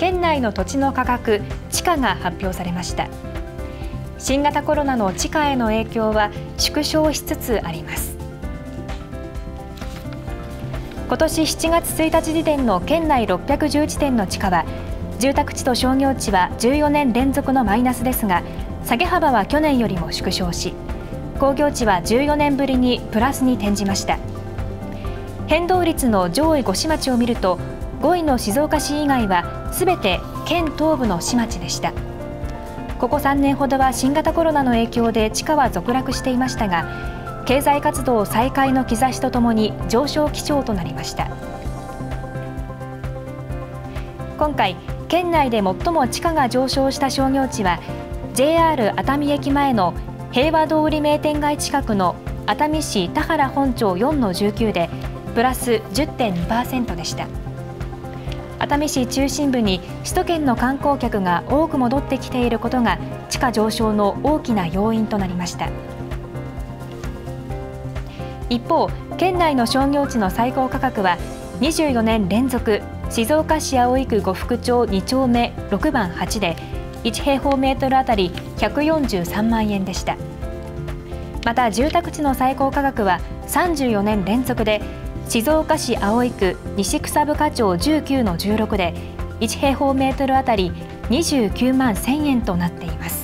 県内の土地の価格地価が発表されました。新型コロナの地価への影響は縮小しつつあります。今年7月1日時点の県内610地点の地価は住宅地と商業地は14年連続のマイナスですが下げ幅は去年よりも縮小し工業地は14年ぶりにプラスに転じました。変動率の上位5市町を見ると5位の静岡市以外はすべて県東部の市町でした。ここ3年ほどは新型コロナの影響で地価は続落していましたが経済活動再開の兆しとともに上昇基調となりました。今回県内で最も地価が上昇した商業地は JR 熱海駅前の平和通り名店街近くの熱海市田原本町4の19でプラス10.2%でした。熱海市中心部に首都圏の観光客が多く戻ってきていることが地価上昇の大きな要因となりました。一方県内の商業地の最高価格は24年連続静岡市葵区呉服町2丁目6番8で1平方メートルあたり143万円でした。また住宅地の最高価格は34年連続で静岡市葵区西草部課長19の16で1平方メートルあたり29万1000円となっています。